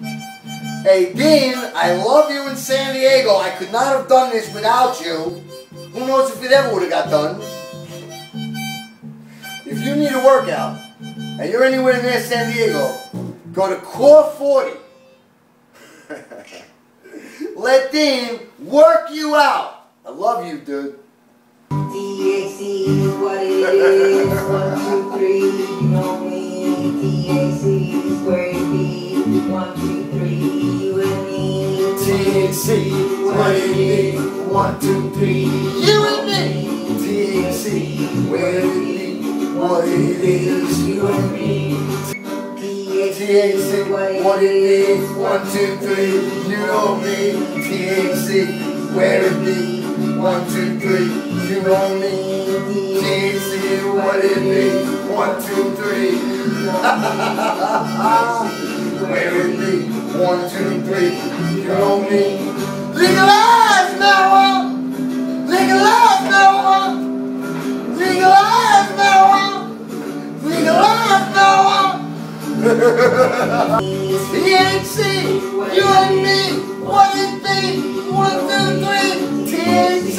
Hey, Dean, I love you in San Diego. I could not have done this without you. Who knows if it ever would have got done. If you need a workout, and you're anywhere near San Diego, go to Core 40. Let Dean work you out. I love you, dude. What it is. Two, three, you and me. THC, what it is. One, two, three, you and me. THC, where it be, what it is, you and me. THC, what it is, one, two, three, you know me. THC, where it be, one, two, three, you know me. THC, what it be, one, two, three. it be, one, two, three, you know me. Legalize marijuana! Legalize marijuana! Legalize marijuana! Legalize marijuana! THC, you and me, what it be, one, two, three. THC,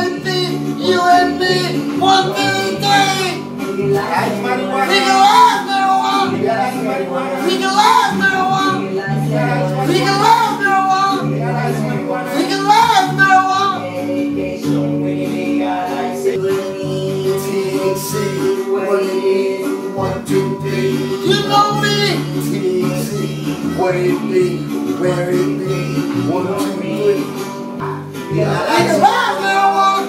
it be, you and me, one, two, three. Legalize marijuana! Legalize marijuana. Is, one, two, three. You know me. THC, what it be, where it be, one, two, three. Legalize marijuana.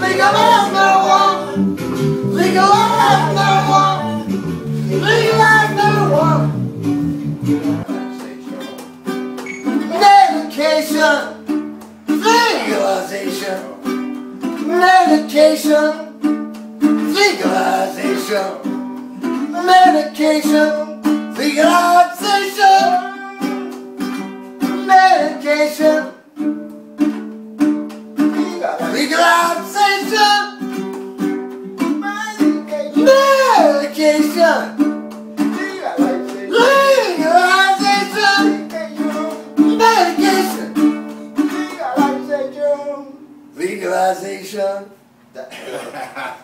Legalize marijuana. Legalize marijuana. Legalize marijuana. Medication. Legalization. Medication. Legalization. Medication. Legalization. Medication. Legalization. Medication. Legalization. Legalization.